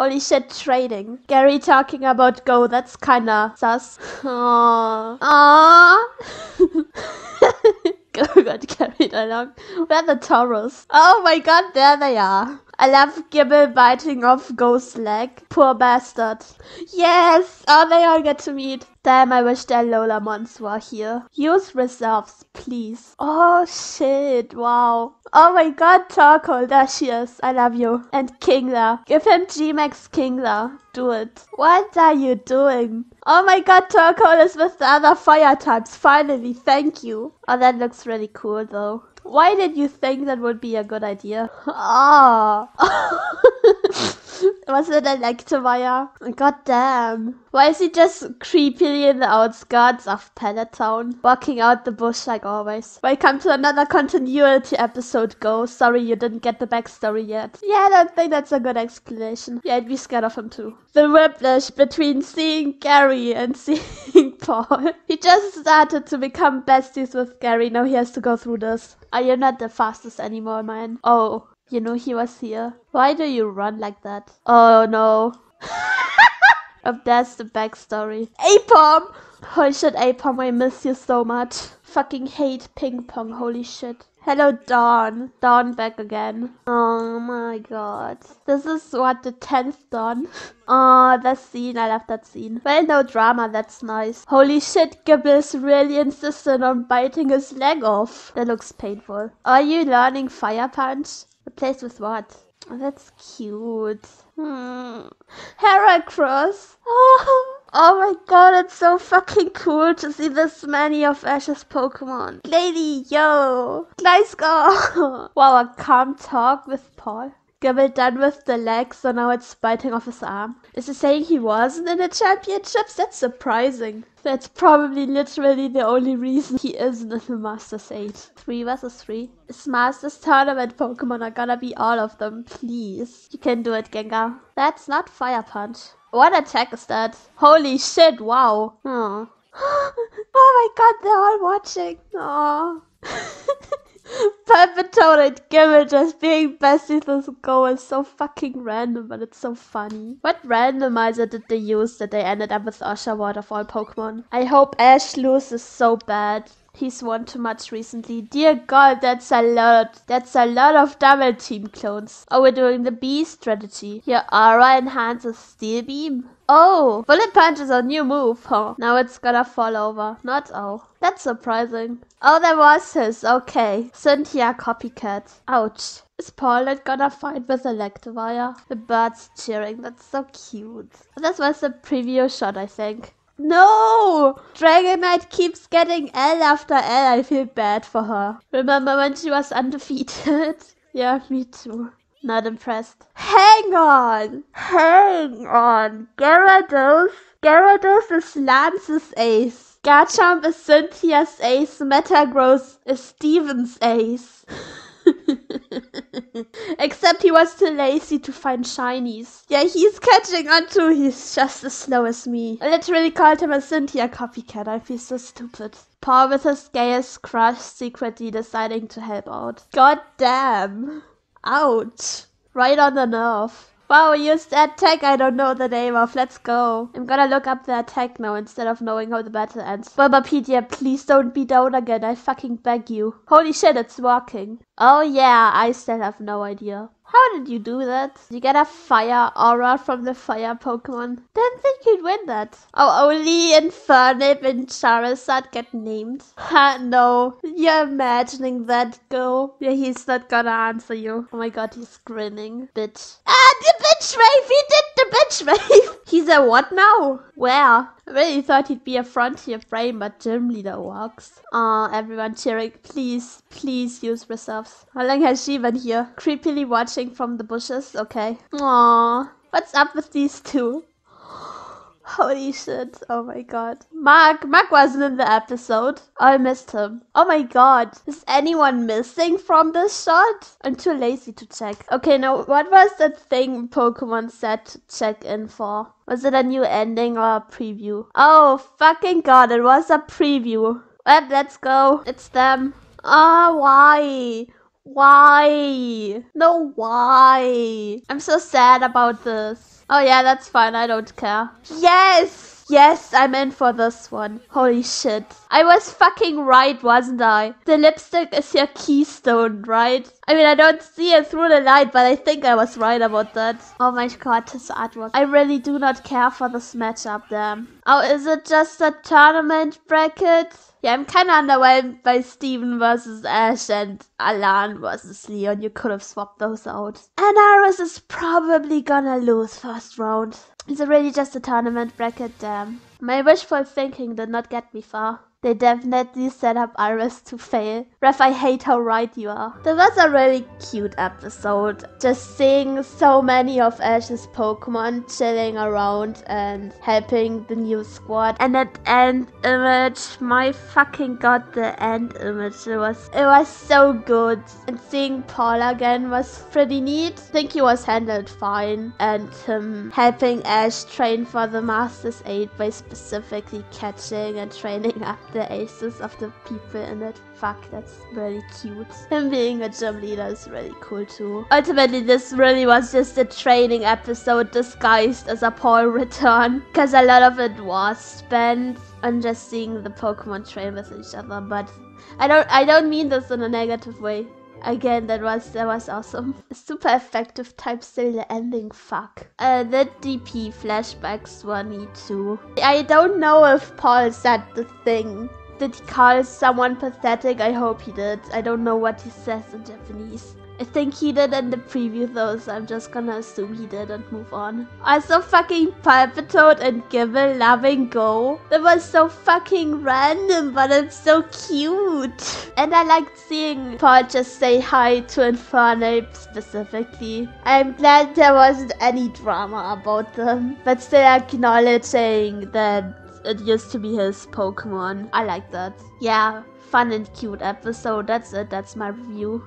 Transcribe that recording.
Holy shit, trading. Gary talking about Go, that's kinda sus. Aww. Aww. Go got carried along. Where the Tauros? Oh my god, there they are. I love Gible biting off Go's leg. Poor bastard. Yes! Oh, they all get to meet. Damn, I wish their Lolamons were here. Use reserves, please. Oh shit, wow. Oh my god, Torkoal, there she is. I love you. And Kingler. Give him G-Max Kingler. Do it. What are you doing? Oh my god, Torkoal is with the other fire types. Finally, thank you. Oh, that looks really cool though. Why did you think that would be a good idea? Ah. Was it Electivire? God damn. Why is he just creepily in the outskirts of Pallet Town? Walking out the bush like always. Welcome to another continuity episode, Go. Sorry you didn't get the backstory yet. Yeah, I don't think that's a good explanation. Yeah, I'd be scared of him too. The whiplash between seeing Gary and seeing Paul. He just started to become besties with Gary. Now he has to go through this. Are you not the fastest anymore, man? Oh, you know he was here. Why do you run like that? Oh no. oh, that's the backstory. Aipom! Holy shit, Aipom, I miss you so much. Fucking hate ping pong, holy shit. Hello, Dawn. Dawn back again. Oh my god. This is what the 10th Dawn. Oh, that scene. I love that scene. Well, no drama. That's nice. Holy shit, Gibbs really insisted on biting his leg off. That looks painful. Are you learning Fire Punch? Replaced with what? Oh, that's cute. Hmm. Heracross. Oh. Oh my god, it's so fucking cool to see this many of Ash's Pokemon. Lady, yo! Gliscor! wow, a calm talk with Paul. Gible done with the leg, so now it's biting off his arm. Is he saying he wasn't in the championships? That's surprising. That's probably literally the only reason he isn't in the Masters 8. 3 versus 3. This Masters tournament Pokemon are gonna be all of them, please. You can do it, Gengar. That's not Fire Punch. What attack is that? Holy shit, wow. Oh, oh my god, they're all watching. Oh. And Gible just being besties with Go is so fucking random, but it's so funny. What randomizer did they use that they ended up with Oshawott of all Pokemon? I hope Ash loses so bad. He's won too much recently. Dear God, that's a lot. That's a lot of double team clones. Oh, we're doing the B strategy. Your aura enhances Steel Beam. Oh, Bullet Punch is a new move, huh? Now it's gonna fall over. Not oh. That's surprising. Oh, there was his. Okay. Cynthia copycat. Ouch. Is Paulette gonna fight with Electivire? The birds cheering. That's so cute. This was the preview shot, I think. No! Dragonite keeps getting L after L. I feel bad for her. Remember when she was undefeated? yeah, me too. Not impressed. Hang on! Hang on! Gyarados? Gyarados is Lance's ace. Garchomp is Cynthia's ace. Metagross is Steven's ace. Except he was too lazy to find shinies. Yeah, he's catching on too. He's just as slow as me. I literally called him a Cynthia copycat. I feel so stupid. Paul with his gayest crush secretly deciding to help out. God damn. Ouch. Right on the nerve. Wow, use that tag I don't know the name of. Let's go. I'm gonna look up that tag now instead of knowing how the battle ends. Bulbapedia, please don't be down again. I fucking beg you. Holy shit, it's working. Oh yeah, I still have no idea. How did you do that? You get a fire aura from the fire Pokemon? Didn't think you'd win that. Oh, only Infernape and Charizard get named. Ha, no. You're imagining that, girl. Yeah, he's not gonna answer you. Oh my god, he's grinning. Bitch. Ah, the bitch wave! He did bitch wave! he's a what now? Where? I really thought he'd be a frontier brain, but gym leader walks. Aw, uh, everyone cheering. Please, please use reserves. How long has she been here? Creepily watching from the bushes? Okay. Aww. What's up with these two? Holy shit. Oh my god. Mark. Mark wasn't in the episode. I missed him. Oh my god. Is anyone missing from this shot? I'm too lazy to check. Okay, now what was that thing Pokemon said to check in for? Was it a new ending or a preview? Oh, fucking god. It was a preview. Well, let's go. It's them. Ah, oh, why? Why? No, why? I'm so sad about this. Oh yeah, that's fine. I don't care. Yes! Yes, I'm in for this one. Holy shit. I was fucking right, wasn't I? The lipstick is your keystone, right? I mean, I don't see it through the light, but I think I was right about that. Oh my god, this artwork. I really do not care for this matchup, damn. Oh, is it just a tournament bracket? Yeah, I'm kind of underwhelmed by Steven versus Ash and Alan versus Leon. You could have swapped those out. And Iris is probably gonna lose first round. Is it really just a tournament bracket? Damn. My wishful thinking did not get me far. They definitely set up Iris to fail. Ref, I hate how right you are. That was a really cute episode. Just seeing so many of Ash's Pokemon chilling around and helping the new squad. And that end image, my fucking god, the end image. It was it was so good. And seeing Paul again was pretty neat. I think he was handled fine. And him helping Ash train for the Masters 8 by specifically catching and training up the aces of the people in it. Fuck, that's really cute. Him being a gym leader is really cool too. Ultimately, this really was just a training episode disguised as a Paul return. Because a lot of it was spent on just seeing the Pokemon train with each other. But I don't, I don't mean this in a negative way. Again, that was that was awesome. Super effective type still the ending fuck. Uh, the DP flashbacks were neat too. I don't know if Paul said the thing. Did he call someone pathetic? I hope he did. I don't know what he says in Japanese. I think he did in the preview though, so I'm just gonna assume he did and move on. Also fucking Palpitoad and Gible loving Go. That was so fucking random, but it's so cute. And I liked seeing Paul just say hi to Infernape specifically. I'm glad there wasn't any drama about them, but still acknowledging that it used to be his Pokemon. I like that. Yeah, fun and cute episode. That's it. That's my review.